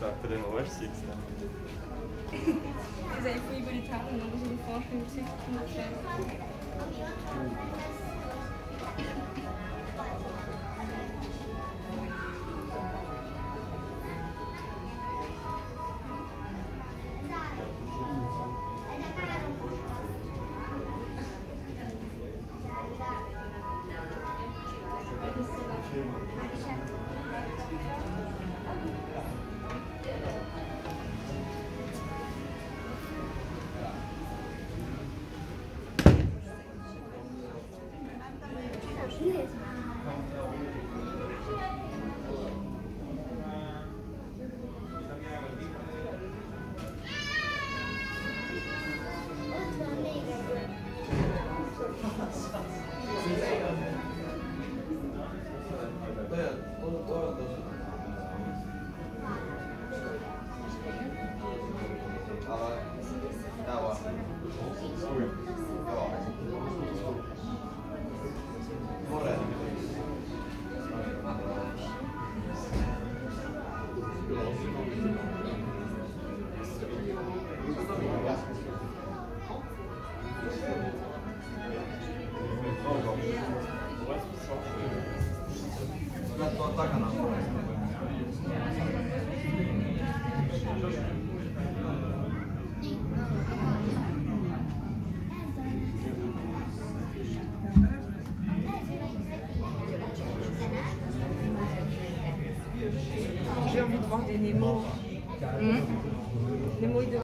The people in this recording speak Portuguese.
tá tendo um artigo, né? Mas aí foi bonito, ah, não, não sei o que você Thank 我从那个。J'ai envie de voir des Nemo. Hmm? Nemo